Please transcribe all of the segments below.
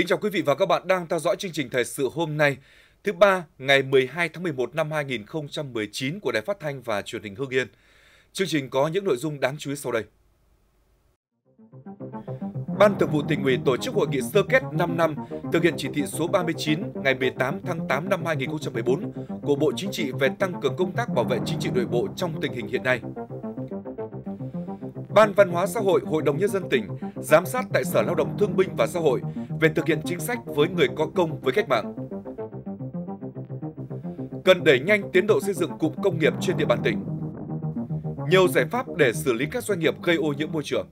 Kính chào quý vị và các bạn đang theo dõi chương trình thời sự hôm nay, thứ ba ngày 12 tháng 11 năm 2019 của Đài Phát thanh và Truyền hình Hưng Yên. Chương trình có những nội dung đáng chú ý sau đây. Ban Thường vụ tỉnh ủy tổ chức hội nghị sơ kết 5 năm thực hiện chỉ thị số 39 ngày 18 tháng 8 năm 2014 của Bộ Chính trị về tăng cường công tác bảo vệ chính trị nội bộ trong tình hình hiện nay. Ban Văn hóa xã hội Hội đồng Nhân dân tỉnh giám sát tại Sở Lao động Thương binh và Xã hội về thực hiện chính sách với người có công với cách mạng. Cần đẩy nhanh tiến độ xây dựng cụm công nghiệp trên địa bàn tỉnh. Nhiều giải pháp để xử lý các doanh nghiệp gây ô nhiễm môi trường.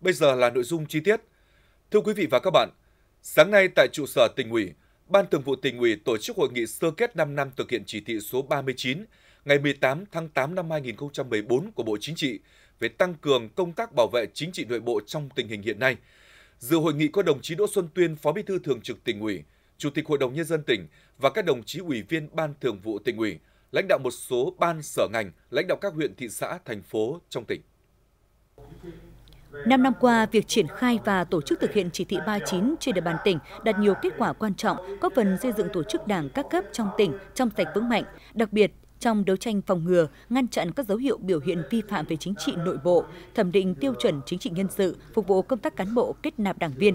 Bây giờ là nội dung chi tiết. Thưa quý vị và các bạn, sáng nay tại trụ sở tỉnh ủy, Ban Thường vụ tỉnh ủy tổ chức hội nghị sơ kết 5 năm thực hiện chỉ thị số 39 ngày 18 tháng 8 năm 2014 của Bộ Chính trị về tăng cường công tác bảo vệ chính trị nội bộ trong tình hình hiện nay. Dự hội nghị có đồng chí Đỗ Xuân Tuyên, Phó Bí thư Thường trực tỉnh ủy, Chủ tịch Hội đồng Nhân dân tỉnh và các đồng chí ủy viên Ban Thường vụ tỉnh ủy, lãnh đạo một số ban sở ngành, lãnh đạo các huyện, thị xã, thành phố trong tỉnh. Năm năm qua, việc triển khai và tổ chức thực hiện chỉ thị 39 trên địa bàn tỉnh đạt nhiều kết quả quan trọng, góp phần xây dựng tổ chức đảng các cấp trong tỉnh trong sạch vững mạnh. Đặc biệt, trong đấu tranh phòng ngừa, ngăn chặn các dấu hiệu biểu hiện vi phạm về chính trị nội bộ, thẩm định tiêu chuẩn chính trị nhân sự, phục vụ công tác cán bộ kết nạp đảng viên,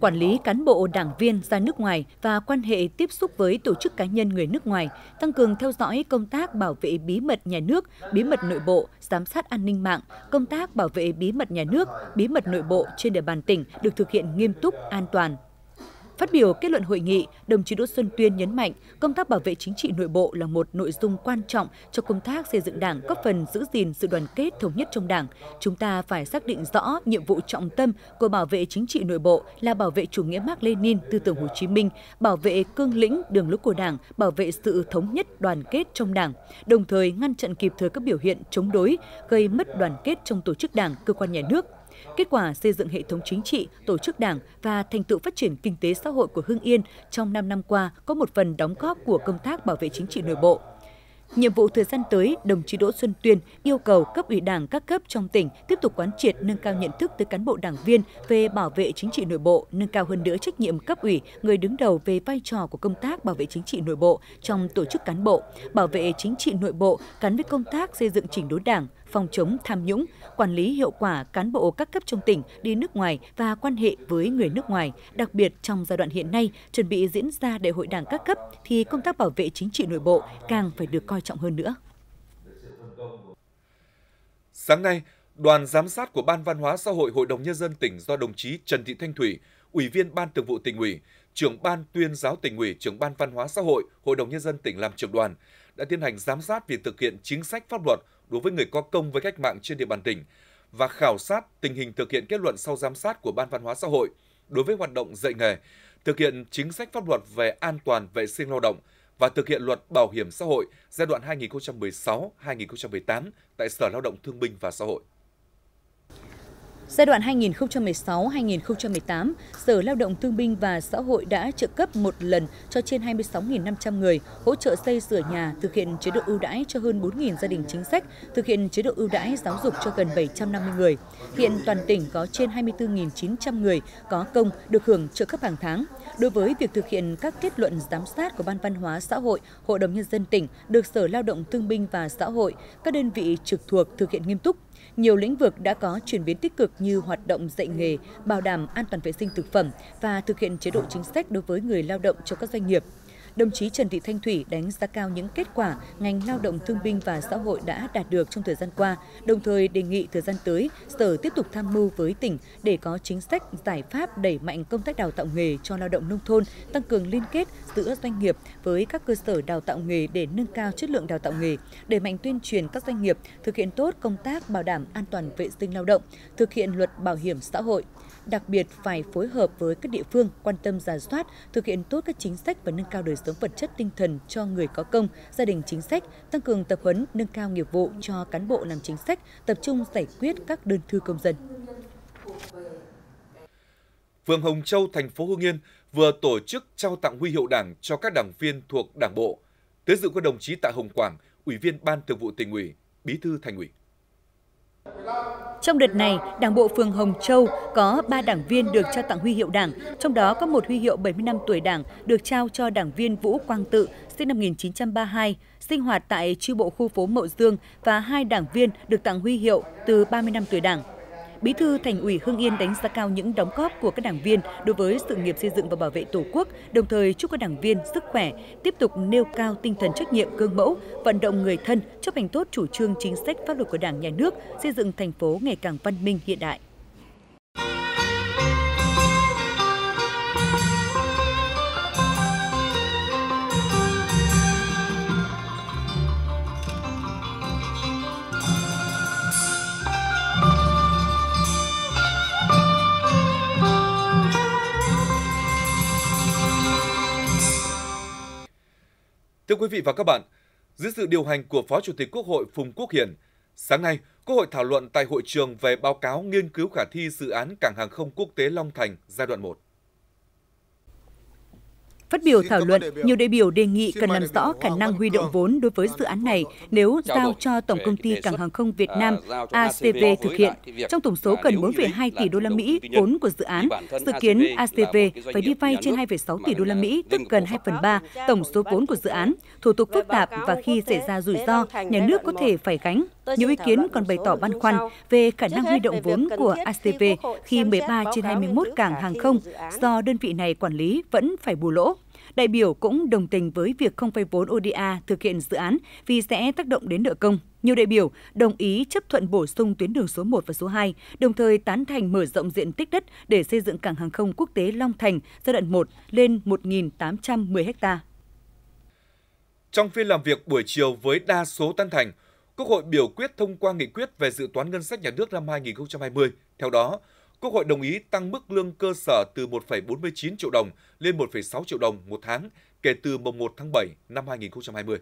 quản lý cán bộ đảng viên ra nước ngoài và quan hệ tiếp xúc với tổ chức cá nhân người nước ngoài, tăng cường theo dõi công tác bảo vệ bí mật nhà nước, bí mật nội bộ, giám sát an ninh mạng, công tác bảo vệ bí mật nhà nước, bí mật nội bộ trên địa bàn tỉnh được thực hiện nghiêm túc, an toàn, Phát biểu kết luận hội nghị, đồng chí Đỗ Xuân Tuyên nhấn mạnh công tác bảo vệ chính trị nội bộ là một nội dung quan trọng cho công tác xây dựng Đảng, góp phần giữ gìn sự đoàn kết thống nhất trong Đảng. Chúng ta phải xác định rõ nhiệm vụ trọng tâm của bảo vệ chính trị nội bộ là bảo vệ chủ nghĩa Mark Lênin, tư tưởng Hồ Chí Minh, bảo vệ cương lĩnh, đường lối của Đảng, bảo vệ sự thống nhất đoàn kết trong Đảng, đồng thời ngăn chặn kịp thời các biểu hiện chống đối, gây mất đoàn kết trong tổ chức Đảng, cơ quan nhà nước, Kết quả xây dựng hệ thống chính trị, tổ chức đảng và thành tựu phát triển kinh tế xã hội của Hưng Yên trong 5 năm qua có một phần đóng góp của công tác bảo vệ chính trị nội bộ. Nhiệm vụ thời gian tới, đồng chí Đỗ Xuân Tuyên yêu cầu cấp ủy Đảng các cấp trong tỉnh tiếp tục quán triệt nâng cao nhận thức tới cán bộ đảng viên về bảo vệ chính trị nội bộ, nâng cao hơn nữa trách nhiệm cấp ủy, người đứng đầu về vai trò của công tác bảo vệ chính trị nội bộ trong tổ chức cán bộ, bảo vệ chính trị nội bộ gắn với công tác xây dựng chỉnh đốn Đảng, phòng chống tham nhũng, quản lý hiệu quả cán bộ các cấp trong tỉnh đi nước ngoài và quan hệ với người nước ngoài, đặc biệt trong giai đoạn hiện nay chuẩn bị diễn ra đại hội đảng các cấp thì công tác bảo vệ chính trị nội bộ càng phải được coi trọng hơn nữa. Sáng nay, đoàn giám sát của Ban Văn hóa Xã hội Hội đồng Nhân dân tỉnh do đồng chí Trần Thị Thanh Thủy, Ủy viên Ban Thường vụ tỉnh ủy, trưởng Ban tuyên giáo tỉnh ủy, trưởng Ban Văn hóa Xã hội Hội đồng Nhân dân tỉnh làm trưởng đoàn, đã tiến hành giám sát việc thực hiện chính sách pháp luật đối với người có công với cách mạng trên địa bàn tỉnh và khảo sát tình hình thực hiện kết luận sau giám sát của Ban Văn hóa xã hội đối với hoạt động dạy nghề, thực hiện chính sách pháp luật về an toàn vệ sinh lao động và thực hiện luật bảo hiểm xã hội giai đoạn 2016-2018 tại Sở Lao động Thương binh và Xã hội. Giai đoạn 2016-2018, Sở Lao động Thương binh và Xã hội đã trợ cấp một lần cho trên 26.500 người, hỗ trợ xây sửa nhà, thực hiện chế độ ưu đãi cho hơn 4.000 gia đình chính sách, thực hiện chế độ ưu đãi giáo dục cho gần 750 người. Hiện toàn tỉnh có trên 24.900 người có công được hưởng trợ cấp hàng tháng. Đối với việc thực hiện các kết luận giám sát của Ban Văn hóa Xã hội, Hội đồng Nhân dân tỉnh được Sở Lao động Thương binh và Xã hội, các đơn vị trực thuộc thực hiện nghiêm túc, nhiều lĩnh vực đã có chuyển biến tích cực như hoạt động dạy nghề, bảo đảm an toàn vệ sinh thực phẩm và thực hiện chế độ chính sách đối với người lao động cho các doanh nghiệp đồng chí Trần Thị Thanh Thủy đánh giá cao những kết quả ngành lao động thương binh và xã hội đã đạt được trong thời gian qua, đồng thời đề nghị thời gian tới, Sở tiếp tục tham mưu với tỉnh để có chính sách giải pháp đẩy mạnh công tác đào tạo nghề cho lao động nông thôn, tăng cường liên kết giữa doanh nghiệp với các cơ sở đào tạo nghề để nâng cao chất lượng đào tạo nghề, đẩy mạnh tuyên truyền các doanh nghiệp thực hiện tốt công tác bảo đảm an toàn vệ sinh lao động, thực hiện luật bảo hiểm xã hội, đặc biệt phải phối hợp với các địa phương quan tâm giả soát, thực hiện tốt các chính sách và nâng cao đời sống vật chất tinh thần cho người có công, gia đình chính sách, tăng cường tập huấn, nâng cao nghiệp vụ cho cán bộ làm chính sách, tập trung giải quyết các đơn thư công dân. Phường Hồng Châu, thành phố Hưng Yên vừa tổ chức trao tặng huy hiệu Đảng cho các đảng viên thuộc Đảng bộ. Tới dự có đồng chí Tạ Hồng Quảng, Ủy viên Ban Thường vụ tỉnh ủy, Bí thư Thành ủy. Trong đợt này, Đảng bộ phường Hồng Châu có 3 đảng viên được trao tặng huy hiệu Đảng, trong đó có một huy hiệu 70 năm tuổi Đảng được trao cho đảng viên Vũ Quang Tự, sinh năm 1932, sinh hoạt tại chi bộ khu phố Mậu Dương và hai đảng viên được tặng huy hiệu từ 30 năm tuổi Đảng. Bí thư Thành ủy Hưng Yên đánh giá cao những đóng góp của các đảng viên đối với sự nghiệp xây dựng và bảo vệ Tổ quốc, đồng thời chúc các đảng viên sức khỏe, tiếp tục nêu cao tinh thần trách nhiệm gương mẫu, vận động người thân chấp hành tốt chủ trương chính sách pháp luật của Đảng, Nhà nước, xây dựng thành phố ngày càng văn minh hiện đại. Thưa quý vị và các bạn, dưới sự điều hành của Phó Chủ tịch Quốc hội Phùng Quốc Hiển, sáng nay, Quốc hội thảo luận tại hội trường về báo cáo nghiên cứu khả thi dự án Cảng hàng không quốc tế Long Thành giai đoạn 1. Phát biểu thảo luận, nhiều đại biểu đề nghị cần làm rõ khả năng huy động vốn đối với dự án này nếu giao cho Tổng công ty Cảng hàng không Việt Nam ACV thực hiện. Trong tổng số cần 4,2 tỷ đô la Mỹ vốn của dự án, dự kiến ACV phải đi vay trên 2,6 tỷ đô la Mỹ, tức gần 2 phần 3 tổng số vốn của dự án. Thủ tục phức tạp và khi xảy ra rủi ro, nhà nước có thể phải gánh. Nhiều ý kiến còn bày tỏ băn khoăn về khả năng huy động vốn của ACV khi 13 trên 21 cảng hàng không do đơn vị này quản lý vẫn phải bù lỗ. Đại biểu cũng đồng tình với việc không vay vốn ODA thực hiện dự án vì sẽ tác động đến nợ công. Nhiều đại biểu đồng ý chấp thuận bổ sung tuyến đường số 1 và số 2, đồng thời tán thành mở rộng diện tích đất để xây dựng cảng hàng không quốc tế Long Thành giai đoạn 1 lên 1.810 ha. Trong phiên làm việc buổi chiều với đa số tán thành, Quốc hội biểu quyết thông qua nghị quyết về dự toán ngân sách nhà nước năm 2020. Theo đó, Quốc hội đồng ý tăng mức lương cơ sở từ 1,49 triệu đồng lên 1,6 triệu đồng một tháng kể từ mùng 1 tháng 7 năm 2020.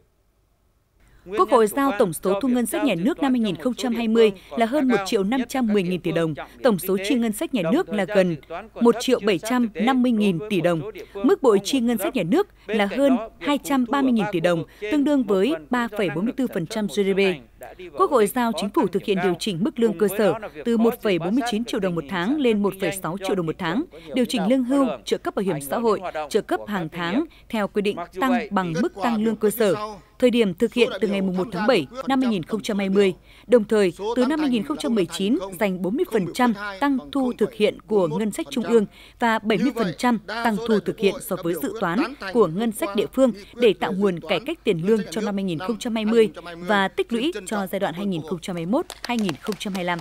Quốc hội giao tổng số thu ngân sách nhà nước năm 2020 là hơn 1 triệu 510 nghìn tỷ đồng, tổng số chi ngân sách nhà nước là gần 1 triệu 750 nghìn tỷ đồng. Mức bội chi ngân sách nhà nước là hơn 230 nghìn tỷ đồng, tương đương với 3,44% GDP. Quốc hội giao chính phủ thực hiện điều chỉnh mức lương cơ sở từ 1,49 triệu đồng một tháng lên 1,6 triệu đồng một tháng, điều chỉnh lương hưu, trợ cấp bảo hiểm xã hội, trợ cấp hàng tháng theo quy định tăng bằng mức tăng lương cơ sở thời điểm thực hiện từ ngày 1 tháng 7 năm 2020. Đồng thời, từ năm 2019 dành 40% tăng thu thực hiện của ngân sách trung ương và 70% tăng thu thực hiện so với dự toán của ngân sách địa phương để tạo nguồn cải cách tiền lương cho năm 2020 và tích lũy cho giai đoạn 2021-2025.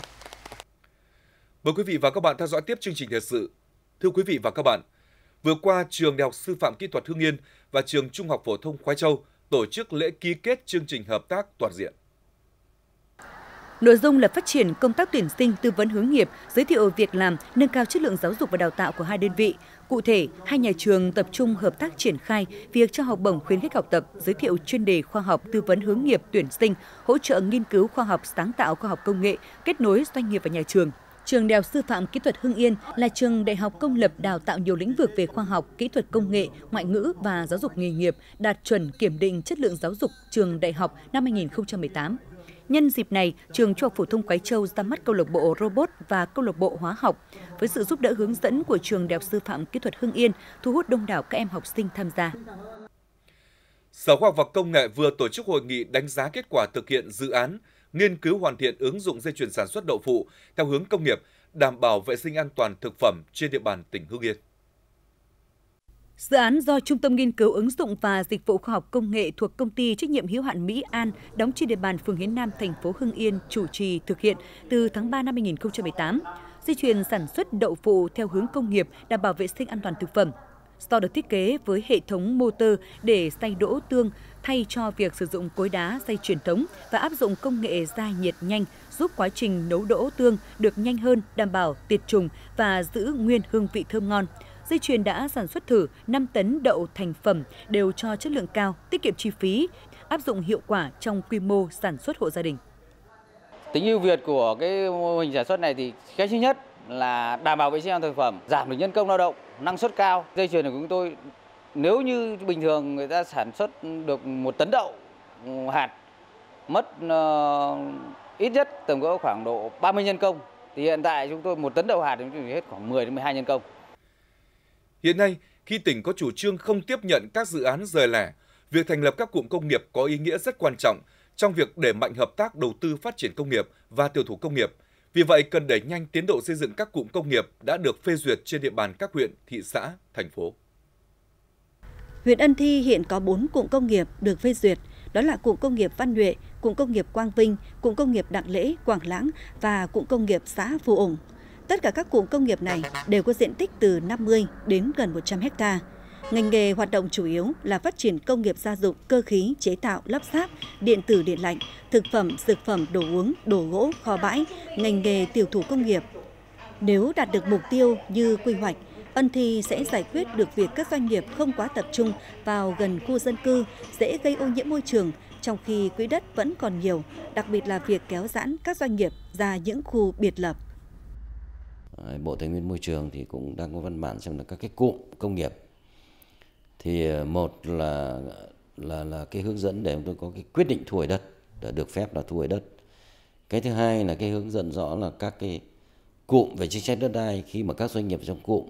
Mời quý vị và các bạn theo dõi tiếp chương trình thời sự. Thưa quý vị và các bạn, vừa qua trường Đại học Sư phạm Kỹ thuật Hưng Yên và trường Trung học phổ thông Khoái Châu tổ chức lễ ký kết chương trình hợp tác toàn diện. Nội dung là phát triển công tác tuyển sinh, tư vấn hướng nghiệp, giới thiệu việc làm, nâng cao chất lượng giáo dục và đào tạo của hai đơn vị. Cụ thể, hai nhà trường tập trung hợp tác triển khai việc cho học bổng khuyến khích học tập, giới thiệu chuyên đề khoa học, tư vấn hướng nghiệp tuyển sinh, hỗ trợ nghiên cứu khoa học, sáng tạo khoa học công nghệ, kết nối doanh nghiệp và nhà trường. Trường Đại học Sư phạm Kỹ thuật Hưng Yên là trường đại học công lập đào tạo nhiều lĩnh vực về khoa học, kỹ thuật công nghệ, ngoại ngữ và giáo dục nghề nghiệp, đạt chuẩn kiểm định chất lượng giáo dục trường đại học năm 2018. Nhân dịp này, trường Trung học phổ thông Quái Châu ra mắt câu lạc bộ robot và câu lạc bộ hóa học. Với sự giúp đỡ hướng dẫn của trường Đại học Sư phạm Kỹ thuật Hưng Yên, thu hút đông đảo các em học sinh tham gia. Sở Khoa học và Công nghệ vừa tổ chức hội nghị đánh giá kết quả thực hiện dự án nghiên cứu hoàn thiện ứng dụng dây chuyền sản xuất đậu phụ theo hướng công nghiệp, đảm bảo vệ sinh an toàn thực phẩm trên địa bàn tỉnh Hưng Yên. Dự án do Trung tâm Nghiên cứu ứng dụng và Dịch vụ khoa học công nghệ thuộc công ty trách nhiệm hữu hạn Mỹ An đóng trên địa bàn phường Hiến Nam, thành phố Hưng Yên chủ trì thực hiện từ tháng 3 năm 2018. Dây chuyền sản xuất đậu phụ theo hướng công nghiệp đảm bảo vệ sinh an toàn thực phẩm. Do được thiết kế với hệ thống motor để xay đỗ tương thay cho việc sử dụng cối đá xay truyền thống và áp dụng công nghệ gia nhiệt nhanh giúp quá trình nấu đỗ tương được nhanh hơn, đảm bảo tiệt trùng và giữ nguyên hương vị thơm ngon. Dây chuyền đã sản xuất thử 5 tấn đậu thành phẩm đều cho chất lượng cao, tiết kiệm chi phí, áp dụng hiệu quả trong quy mô sản xuất hộ gia đình. Tính ưu việt của cái mô hình sản xuất này thì cái thứ nhất là đảm bảo vệ sinh an toàn thực phẩm, giảm được nhân công lao động, năng suất cao. Dây chuyền của chúng tôi nếu như bình thường người ta sản xuất được một tấn đậu hạt mất uh, ít nhất tầm cỡ khoảng độ 30 nhân công Thì hiện tại chúng tôi một tấn đậu hạt chúng tôi hết khoảng 10 đến 12 nhân công. Hiện nay, khi tỉnh có chủ trương không tiếp nhận các dự án rời lẻ, việc thành lập các cụm công nghiệp có ý nghĩa rất quan trọng trong việc đẩy mạnh hợp tác đầu tư phát triển công nghiệp và tiêu thụ công nghiệp. Vì vậy, cần đẩy nhanh tiến độ xây dựng các cụm công nghiệp đã được phê duyệt trên địa bàn các huyện, thị xã, thành phố. Huyện Ân Thi hiện có 4 cụm công nghiệp được phê duyệt, đó là cụm công nghiệp Văn Nhuệ, cụm công nghiệp Quang Vinh, cụm công nghiệp Đặng Lễ, Quảng Lãng và cụm công nghiệp xã Phù Ủng. Tất cả các cụm công nghiệp này đều có diện tích từ 50 đến gần 100 hectare. Ngành nghề hoạt động chủ yếu là phát triển công nghiệp gia dụng, cơ khí, chế tạo, lắp ráp, điện tử điện lạnh, thực phẩm, dược phẩm, đồ uống, đồ gỗ, kho bãi, ngành nghề tiểu thủ công nghiệp. Nếu đạt được mục tiêu như quy hoạch, Ân Thi sẽ giải quyết được việc các doanh nghiệp không quá tập trung vào gần khu dân cư, dễ gây ô nhiễm môi trường, trong khi quỹ đất vẫn còn nhiều, đặc biệt là việc kéo giãn các doanh nghiệp ra những khu biệt lập. Bộ Tài nguyên Môi trường thì cũng đang có văn bản xem là các cái cụm công nghiệp thì ờ, một là là là cái hướng dẫn để chúng tôi có cái quyết định thu hồi đất để được phép là thu hồi đất. Cái thứ hai là cái hướng dẫn rõ là các cái cụm về chính sách đất đai, khi mà các doanh nghiệp trong cụm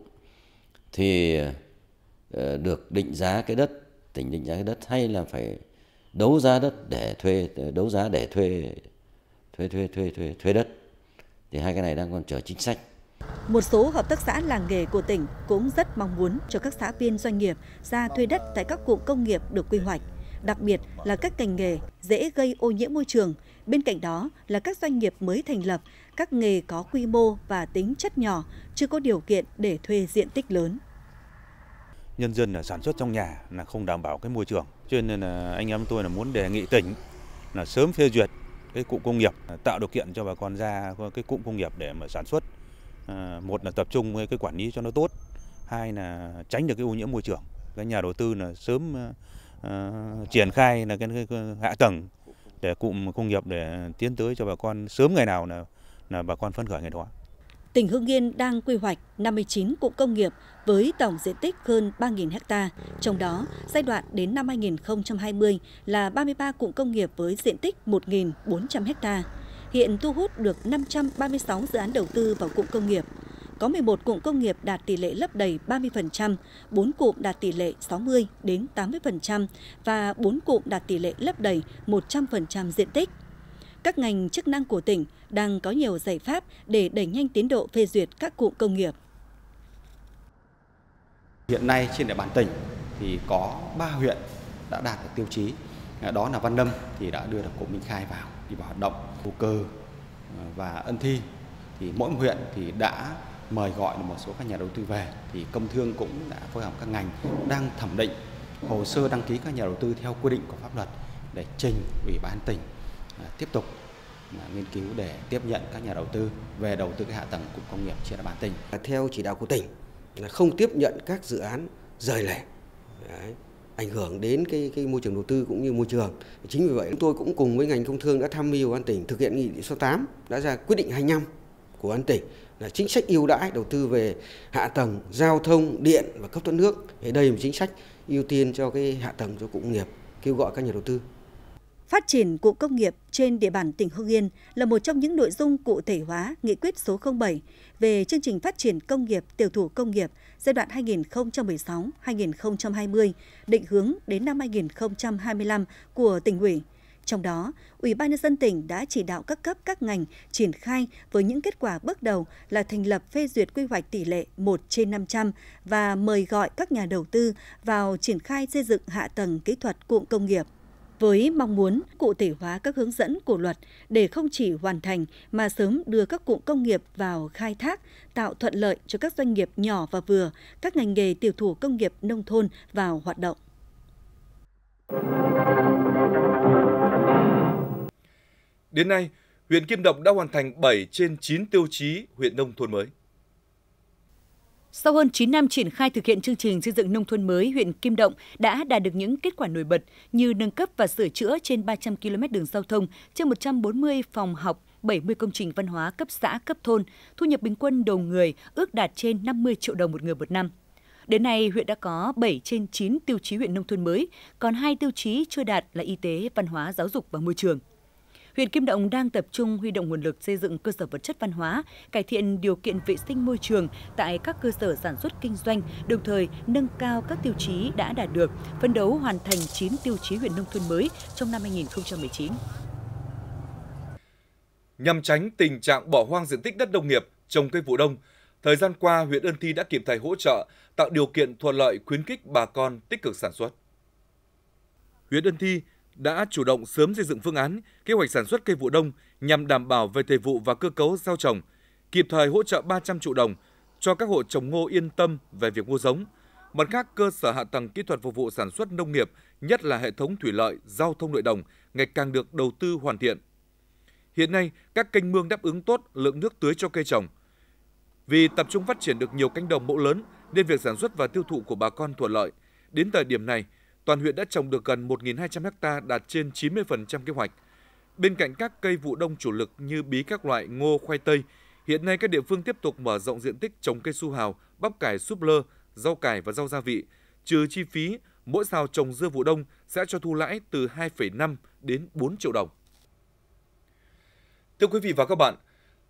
thì ờ, được định giá cái đất, tỉnh định giá cái đất, hay là phải đấu giá đất để thuê, đấu giá để thuê thuê thuê thuê thuê thuê đất. Thì hai cái này đang còn chờ chính sách một số hợp tác xã làng nghề của tỉnh cũng rất mong muốn cho các xã viên doanh nghiệp ra thuê đất tại các cụm công nghiệp được quy hoạch, đặc biệt là các ngành nghề dễ gây ô nhiễm môi trường. Bên cạnh đó là các doanh nghiệp mới thành lập, các nghề có quy mô và tính chất nhỏ, chưa có điều kiện để thuê diện tích lớn. Nhân dân là sản xuất trong nhà là không đảm bảo cái môi trường, cho nên là anh em tôi là muốn đề nghị tỉnh là sớm phê duyệt cái cụm công nghiệp tạo điều kiện cho bà con ra cái cụm công nghiệp để mà sản xuất À, một là tập trung cái quản lý cho nó tốt hai là tránh được cái ô nhiễm môi trường các nhà đầu tư là sớm uh, triển khai là cái, cái, cái hạ tầng để cụm công nghiệp để tiến tới cho bà con sớm ngày nào là là bà con phấn khởi ngày đó. Tỉnh Hưng Yên đang quy hoạch 59 cụm công nghiệp với tổng diện tích hơn 3.000 ha. Trong đó, giai đoạn đến năm 2020 là 33 cụm công nghiệp với diện tích 1.400 ha hiện thu hút được 536 dự án đầu tư vào cụm công nghiệp. Có 11 cụm công nghiệp đạt tỷ lệ lấp đầy 30%, 4 cụm đạt tỷ lệ 60 đến 80% và 4 cụm đạt tỷ lệ lấp đầy 100% diện tích. Các ngành chức năng của tỉnh đang có nhiều giải pháp để đẩy nhanh tiến độ phê duyệt các cụm công nghiệp. Hiện nay trên địa bàn tỉnh thì có 3 huyện đã đạt được tiêu chí, đó là Văn Lâm thì đã đưa được cụm Minh Khai vào đi vào hoạt động Phú Cơ à, và Ân Thi thì mỗi huyện thì đã mời gọi một số các nhà đầu tư về thì công thương cũng đã phối hợp các ngành đang thẩm định, hồ sơ đăng ký các nhà đầu tư theo quy định của pháp luật để trình ủy ban tỉnh à, tiếp tục à, nghiên cứu để tiếp nhận các nhà đầu tư về đầu tư cái hạ tầng cụm công nghiệp trên địa bàn tỉnh. Theo chỉ đạo của tỉnh là không tiếp nhận các dự án rời lẻ. Đấy ảnh hưởng đến cái, cái môi trường đầu tư cũng như môi trường. Chính vì vậy chúng tôi cũng cùng với ngành công thương đã tham mưu an tỉnh thực hiện nghị định số 8 đã ra quyết định 25 của an tỉnh là chính sách ưu đãi đầu tư về hạ tầng giao thông điện và cấp thoát nước. Đây là một chính sách ưu tiên cho cái hạ tầng cho cụm nghiệp kêu gọi các nhà đầu tư. Phát triển cụm công nghiệp trên địa bàn tỉnh Hưng Yên là một trong những nội dung cụ thể hóa nghị quyết số 07 về chương trình phát triển công nghiệp tiểu thủ công nghiệp giai đoạn 2016-2020, định hướng đến năm 2025 của tỉnh ủy. Trong đó, Ủy ban nhân dân tỉnh đã chỉ đạo các cấp các ngành triển khai với những kết quả bước đầu là thành lập phê duyệt quy hoạch tỷ lệ 1 trên 500 và mời gọi các nhà đầu tư vào triển khai xây dựng hạ tầng kỹ thuật cụm công nghiệp với mong muốn cụ thể hóa các hướng dẫn của luật để không chỉ hoàn thành mà sớm đưa các cụm công nghiệp vào khai thác, tạo thuận lợi cho các doanh nghiệp nhỏ và vừa, các ngành nghề tiểu thủ công nghiệp nông thôn vào hoạt động. Đến nay, huyện Kim Động đã hoàn thành 7 trên 9 tiêu chí huyện nông thôn mới. Sau hơn 9 năm triển khai thực hiện chương trình xây dựng nông thôn mới, huyện Kim Động đã đạt được những kết quả nổi bật như nâng cấp và sửa chữa trên 300 km đường giao thông, trên 140 phòng học, 70 công trình văn hóa cấp xã, cấp thôn, thu nhập bình quân đầu người ước đạt trên 50 triệu đồng một người một năm. Đến nay, huyện đã có 7 trên 9 tiêu chí huyện nông thôn mới, còn hai tiêu chí chưa đạt là y tế, văn hóa, giáo dục và môi trường huyện Kim Động đang tập trung huy động nguồn lực xây dựng cơ sở vật chất văn hóa, cải thiện điều kiện vệ sinh môi trường tại các cơ sở sản xuất kinh doanh, đồng thời nâng cao các tiêu chí đã đạt được, phấn đấu hoàn thành 9 tiêu chí huyện nông thôn mới trong năm 2019. Nhằm tránh tình trạng bỏ hoang diện tích đất nông nghiệp, trồng cây vụ đông, thời gian qua huyện Ân Thi đã kịp thời hỗ trợ, tạo điều kiện thuận lợi khuyến khích bà con tích cực sản xuất. Huyện Ân Thi đã chủ động sớm xây dựng phương án, kế hoạch sản xuất cây vụ đông nhằm đảm bảo về thời vụ và cơ cấu gieo trồng, kịp thời hỗ trợ 300 triệu đồng cho các hộ trồng ngô yên tâm về việc mua giống. Mặt khác, cơ sở hạ tầng kỹ thuật phục vụ sản xuất nông nghiệp, nhất là hệ thống thủy lợi, giao thông nội đồng, ngày càng được đầu tư hoàn thiện. Hiện nay, các kênh mương đáp ứng tốt lượng nước tưới cho cây trồng. Vì tập trung phát triển được nhiều cánh đồng mẫu lớn, nên việc sản xuất và tiêu thụ của bà con thuận lợi. Đến thời điểm này, toàn huyện đã trồng được gần 1.200 ha đạt trên 90% kế hoạch. Bên cạnh các cây vụ đông chủ lực như bí các loại ngô, khoai tây, hiện nay các địa phương tiếp tục mở rộng diện tích trồng cây su hào, bắp cải súp lơ, rau cải và rau gia vị. Trừ chi phí, mỗi sào trồng dưa vụ đông sẽ cho thu lãi từ 2,5 đến 4 triệu đồng. Thưa quý vị và các bạn,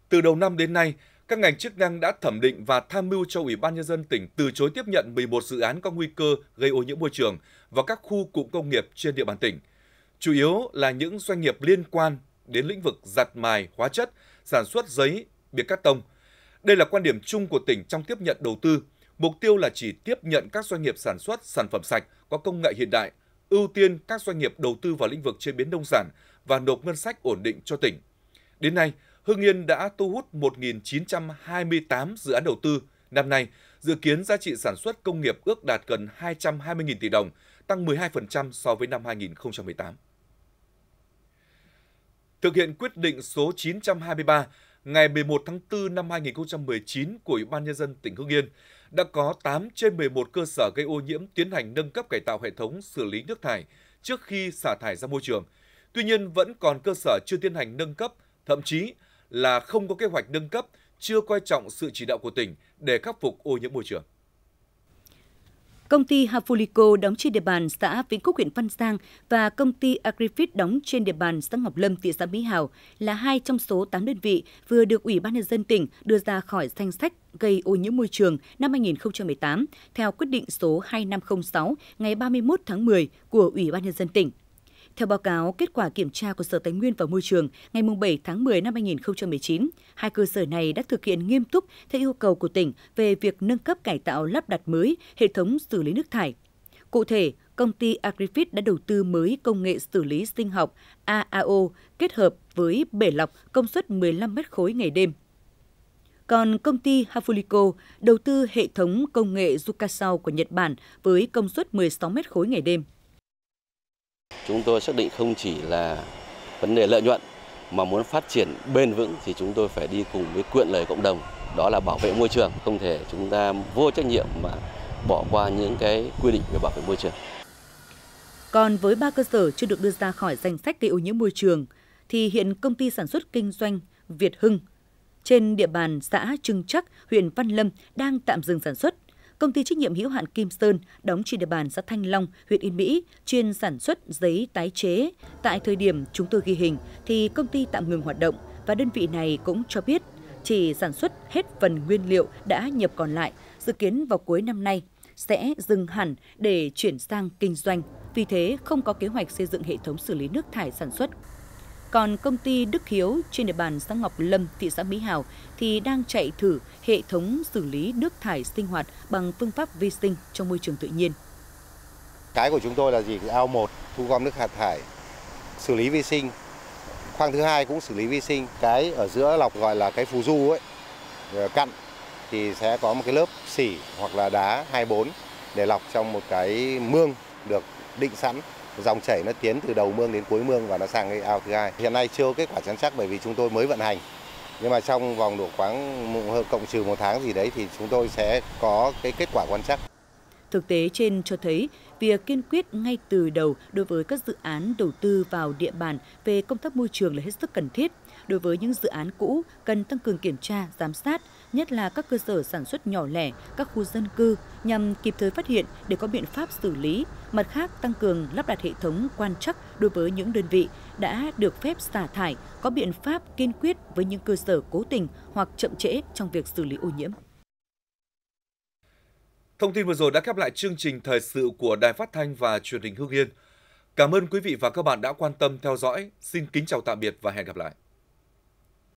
từ đầu năm đến nay, các ngành chức năng đã thẩm định và tham mưu cho Ủy ban Nhân dân tỉnh từ chối tiếp nhận 11 dự án có nguy cơ gây ô nhiễm môi trường và các khu cụm công nghiệp trên địa bàn tỉnh. Chủ yếu là những doanh nghiệp liên quan đến lĩnh vực giặt mài, hóa chất, sản xuất giấy, bìa cắt tông. Đây là quan điểm chung của tỉnh trong tiếp nhận đầu tư. Mục tiêu là chỉ tiếp nhận các doanh nghiệp sản xuất sản phẩm sạch có công nghệ hiện đại, ưu tiên các doanh nghiệp đầu tư vào lĩnh vực chế biến nông sản và nộp ngân sách ổn định cho tỉnh. Đến nay, Hưng Yên đã thu hút 1.928 dự án đầu tư. Năm nay, dự kiến giá trị sản xuất công nghiệp ước đạt gần 220.000 tỷ đồng, tăng 12% so với năm 2018. Thực hiện quyết định số 923 ngày 11 tháng 4 năm 2019 của Ủy ban Nhân dân tỉnh Hưng Yên, đã có 8 trên 11 cơ sở gây ô nhiễm tiến hành nâng cấp cải tạo hệ thống xử lý nước thải trước khi xả thải ra môi trường. Tuy nhiên, vẫn còn cơ sở chưa tiến hành nâng cấp, thậm chí là không có kế hoạch nâng cấp, chưa coi trọng sự chỉ đạo của tỉnh để khắc phục ô nhiễm môi trường. Công ty Hafulico đóng trên địa bàn xã Vĩnh Cúc huyện Văn Giang và công ty Agrifit đóng trên địa bàn xã Ngọc Lâm, thị xã Mỹ Hào là hai trong số 8 đơn vị vừa được Ủy ban nhân dân tỉnh đưa ra khỏi danh sách gây ô nhiễm môi trường năm 2018 theo quyết định số 2506 ngày 31 tháng 10 của Ủy ban nhân dân tỉnh. Theo báo cáo kết quả kiểm tra của Sở Tài nguyên và Môi trường ngày 7 tháng 10 năm 2019, hai cơ sở này đã thực hiện nghiêm túc theo yêu cầu của tỉnh về việc nâng cấp cải tạo lắp đặt mới hệ thống xử lý nước thải. Cụ thể, công ty Agrifit đã đầu tư mới công nghệ xử lý sinh học AAO kết hợp với bể lọc công suất 15 mét khối ngày đêm. Còn công ty Hafulico đầu tư hệ thống công nghệ Yukasao của Nhật Bản với công suất 16 mét khối ngày đêm. Chúng tôi xác định không chỉ là vấn đề lợi nhuận mà muốn phát triển bền vững thì chúng tôi phải đi cùng với quyện lời cộng đồng đó là bảo vệ môi trường. Không thể chúng ta vô trách nhiệm mà bỏ qua những cái quy định về bảo vệ môi trường. Còn với ba cơ sở chưa được đưa ra khỏi danh sách gây ô nhiễm môi trường thì hiện công ty sản xuất kinh doanh Việt Hưng trên địa bàn xã Trưng Chắc, huyện Văn Lâm đang tạm dừng sản xuất công ty trách nhiệm hữu hạn Kim Sơn đóng trên địa bàn xã Thanh Long, huyện Yên Mỹ, chuyên sản xuất giấy tái chế. Tại thời điểm chúng tôi ghi hình thì công ty tạm ngừng hoạt động và đơn vị này cũng cho biết chỉ sản xuất hết phần nguyên liệu đã nhập còn lại, dự kiến vào cuối năm nay sẽ dừng hẳn để chuyển sang kinh doanh. Vì thế, không có kế hoạch xây dựng hệ thống xử lý nước thải sản xuất còn công ty Đức Hiếu trên địa bàn xã Ngọc Lâm, thị xã Mỹ Hào thì đang chạy thử hệ thống xử lý nước thải sinh hoạt bằng phương pháp vi sinh trong môi trường tự nhiên. Cái của chúng tôi là gì? Ao 1 thu gom nước hạt thải, xử lý vi sinh. Khoang thứ hai cũng xử lý vi sinh. Cái ở giữa lọc gọi là cái phù du ấy, ờ, cặn thì sẽ có một cái lớp xỉ hoặc là đá 24 để lọc trong một cái mương được định sẵn dòng chảy nó tiến từ đầu mương đến cuối mương và nó sang cái ao thứ hai. Hiện nay chưa có kết quả chắn chắc bởi vì chúng tôi mới vận hành. Nhưng mà trong vòng độ khoảng cộng trừ một tháng gì đấy thì chúng tôi sẽ có cái kết quả quan chắc. Thực tế trên cho thấy việc kiên quyết ngay từ đầu đối với các dự án đầu tư vào địa bàn về công tác môi trường là hết sức cần thiết. Đối với những dự án cũ, cần tăng cường kiểm tra, giám sát nhất là các cơ sở sản xuất nhỏ lẻ, các khu dân cư nhằm kịp thời phát hiện để có biện pháp xử lý. Mặt khác, tăng cường lắp đặt hệ thống quan trắc đối với những đơn vị đã được phép xả thải, có biện pháp kiên quyết với những cơ sở cố tình hoặc chậm trễ trong việc xử lý ô nhiễm. Thông tin vừa rồi đã khép lại chương trình thời sự của Đài Phát thanh và Truyền hình Hưng Yên. Cảm ơn quý vị và các bạn đã quan tâm theo dõi. Xin kính chào tạm biệt và hẹn gặp lại.